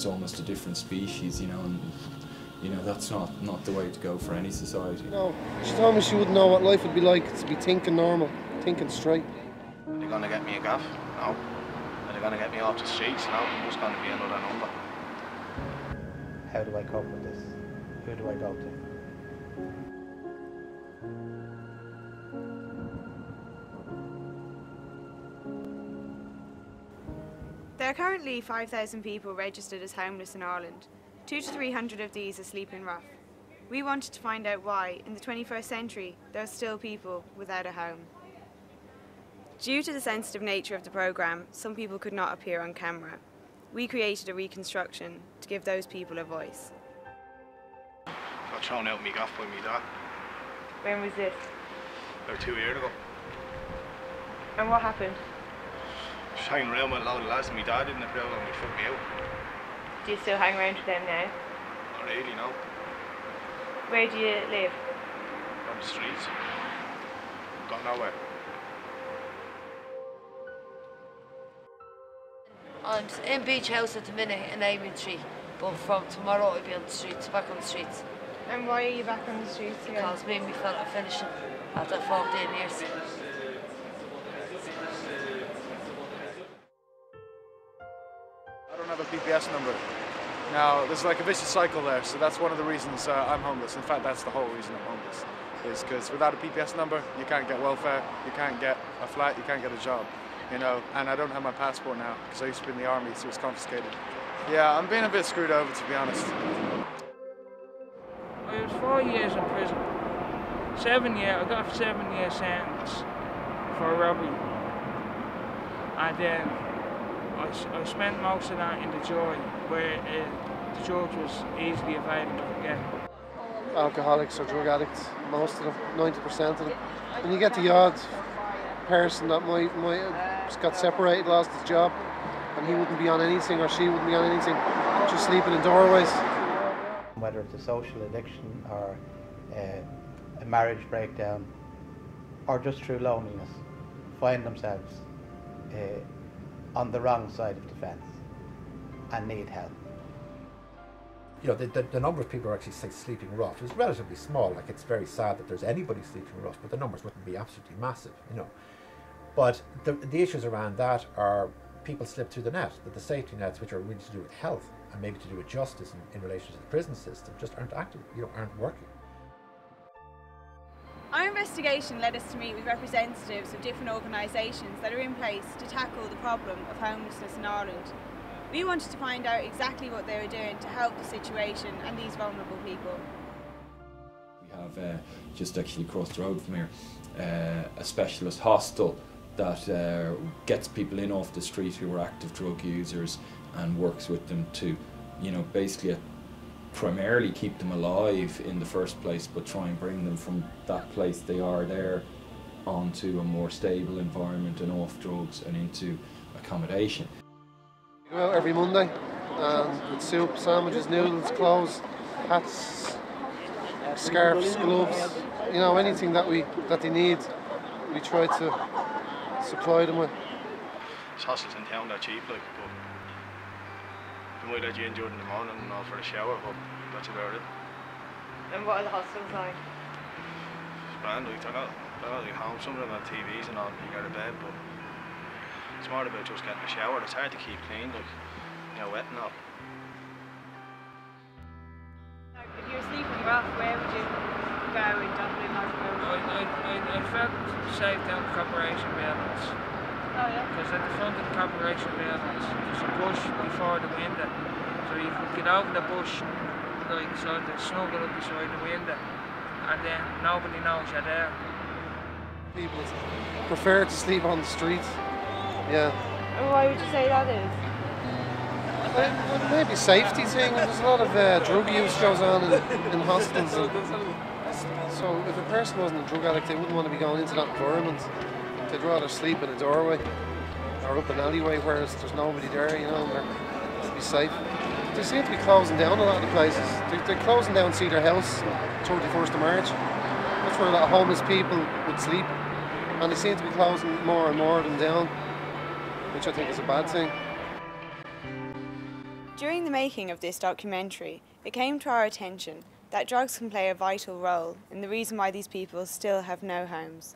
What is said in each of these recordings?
as almost a different species, you know, and you know that's not not the way to go for any society. No, she told me she wouldn't know what life would be like to be thinking normal, thinking straight. Are they going to get me a gaff? No. Are they going to get me off the streets? No. I'm just going to be another number. How do I cope with this? Who do I go to? There are currently 5,000 people registered as homeless in Ireland. Two to 300 of these are sleeping rough. We wanted to find out why, in the 21st century, there are still people without a home. Due to the sensitive nature of the programme, some people could not appear on camera. We created a reconstruction to give those people a voice. Got thrown out me gaff by me dad When was this? about two years ago. And what happened? Just hanging around with a load of lads and my dad didn't approve and he fucked me out. Do you still hang around with them now? Not really, no. Where do you live? On the streets. Got nowhere. I'm in Beach House at the minute in Avon Street, but from tomorrow I'll be on the streets, back on the streets. And why are you back on the streets again? Because me and my fella are finishing after 14 years. A PPS number. Now, there's like a vicious cycle there, so that's one of the reasons uh, I'm homeless. In fact, that's the whole reason I'm homeless, is because without a PPS number, you can't get welfare, you can't get a flat, you can't get a job, you know. And I don't have my passport now because I used to be in the army, so it was confiscated. Yeah, I'm being a bit screwed over, to be honest. I was four years in prison. Seven year, I got a seven year sentence for robbery. And then I, s- I spent most of that in the Joy, where uh, the judge was easily available again. Alcoholics or drug addicts, most of them, 90% of them. And you get the odd person that might, might have got separated, lost his job, and he wouldn't be on anything or she wouldn't be on anything, just sleeping in doorways. Whether it's a social addiction or uh, a marriage breakdown or just through loneliness, find themselves uh, on the wrong side of the fence and need help. you know, the, the, the number of people who are actually say sleeping rough is relatively small. Like it's very sad that there's anybody sleeping rough, but the numbers wouldn't be absolutely massive, you know. But the, the issues around that are people slip through the net, that the safety nets, which are really to do with health and maybe to do with justice in, in relation to the prison system, just aren't active, you know, aren't working. Investigation led us to meet with representatives of different organisations that are in place to tackle the problem of homelessness in Ireland. We wanted to find out exactly what they were doing to help the situation and these vulnerable people. We have uh, just actually across the road from here uh, a specialist hostel that uh, gets people in off the street who are active drug users and works with them to, you know, basically primarily keep them alive in the first place, but try and bring them from that place they are there onto a more stable environment and off drugs and into accommodation. We go out every Monday and with soup, sandwiches, noodles, clothes, hats, scarves, gloves, you know, anything that we that they need, we try to supply them with. There's hostels in town that cheap, like, but they might let you enjoyed in during the morning and all for a shower, but that's about it. And what are the hostels like? It's grand, like, they're not, they're not like home, some of them have TVs and all, you go to bed, but it's more about just getting a shower. It's hard to keep clean, like, you know, wet and all. If you were sleeping rough, where would you go in Dublin, I I, suppose? I, I, I felt safe down the corporation buildings. Oh yeah. Because at the front of the corporation buildings, there's a bush before the window. So you could get over the bush, like, so to snuggle up beside the window. And then nobody knows you're there. People prefer to sleep on the street. Yeah. And why would you say that is? Well, Maybe safety thing. There's a lot of uh, drug use goes on in, in hostels. And so if a person wasn't a drug addict, they wouldn't want to be going into that environment. They'd rather sleep in a doorway or up an alleyway where there's nobody there, you know, to be safe. They seem to be closing down a lot of the places. They're, they're closing down Cedar House on 31st of March. That's where a lot of homeless people would sleep. And they seem to be closing more and more of them down, which I think is a bad thing. During the making of this documentary, it came to our attention that drugs can play a vital role in the reason why these people still have no homes.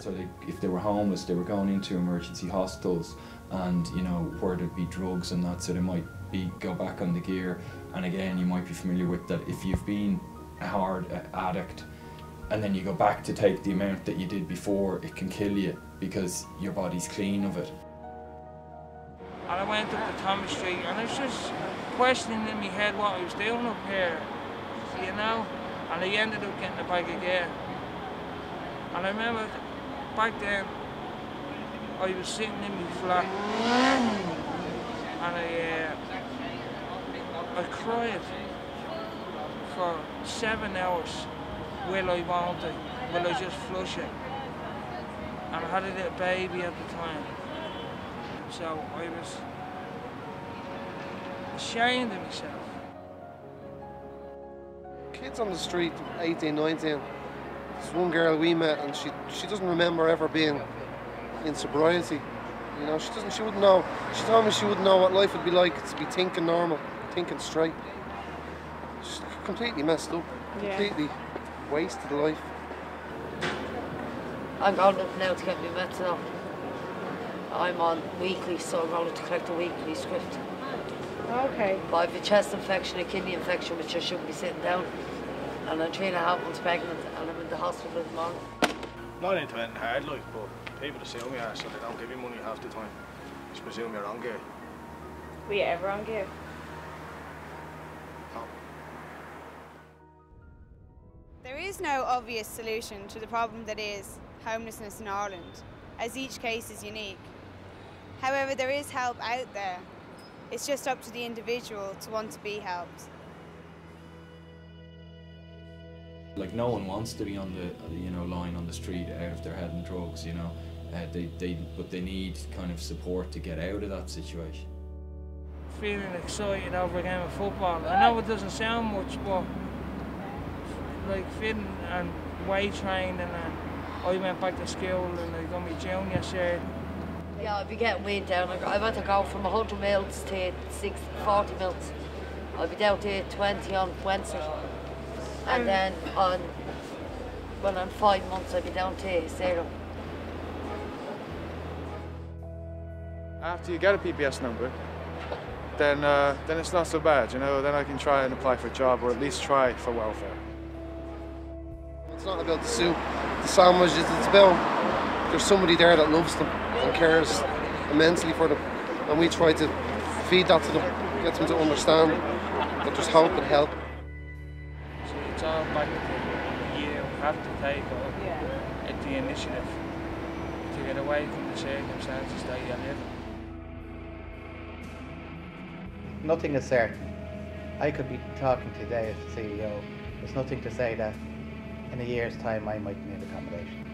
So if they were homeless, they were going into emergency hospitals, and you know where there'd be drugs and that, so they might be go back on the gear. And again, you might be familiar with that if you've been a hard uh, addict, and then you go back to take the amount that you did before, it can kill you because your body's clean of it. And I went up to Thomas Street and I was just questioning in my head what I was doing up here, you know. And I ended up getting the bag again. And I remember back then I was sitting in my flat and I, uh, I cried for seven hours. Will I, won't I? Will I just flush it? And I had a little baby at the time. So I was ashamed of myself. Kids on the street, 18, 19. There's one girl we met and she she doesn't remember ever being in sobriety. You know, she doesn't she wouldn't know she told me she wouldn't know what life would be like to be thinking normal, thinking straight. She's completely messed up. Yeah. Completely wasted life. I'm going up now to get my methadone. I'm on weekly, so I'm going to collect a weekly script. Okay. But I've a chest infection, a kidney infection, which I shouldn't be sitting down. And I'm three and a half months pregnant, and I'm in the hospital at the moment. Not into anything hard, like, but people assume you are, so they don't give you money half the time. Just presume you're on gear. Were you ever on gear? No. There is no obvious solution to the problem that is homelessness in Ireland, as each case is unique. However, there is help out there. It's just up to the individual to want to be helped. Like no one wants to be on the you know lying on the street out of their head and drugs. You know, uh, they they but they need kind of support to get out of that situation. Feeling excited over a game of football. I know it doesn't sound much, but like fitting and weight training and I went back to school and I got my Junior Cert. Yeah, I'll be getting weighed down. I got- I to go from 100 mils to 6, 40 mils. I'll be down to 20 on Wednesday. And then on, well, on five months, I'll be down to zero. After you get a PPS number, then uh, then it's not so bad, you know. Then I can try and apply for a job or at least try for welfare. It's not about the soup, the sandwiches, it's about there's somebody there that loves them and cares immensely for them. And we try to feed that to them, get them to understand that there's hope and help. So it's all back to you have to take up Yeah. the initiative to get away from the circumstances that you live in. Nothing is certain. I could be talking today as the CEO. There's nothing to say that in a year's time I might need accommodation.